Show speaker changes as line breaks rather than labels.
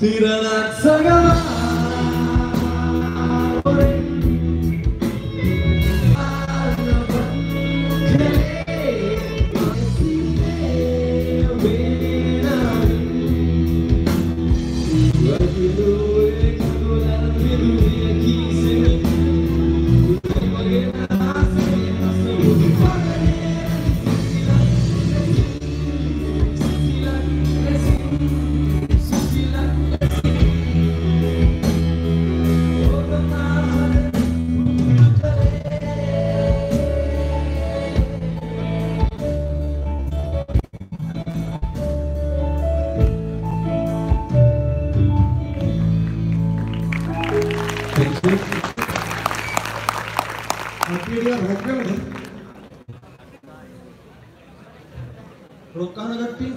Tiranat Sagama
रोकाण करती